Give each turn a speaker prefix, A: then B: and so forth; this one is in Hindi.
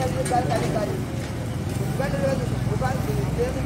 A: Bukan dia bukan dia bukan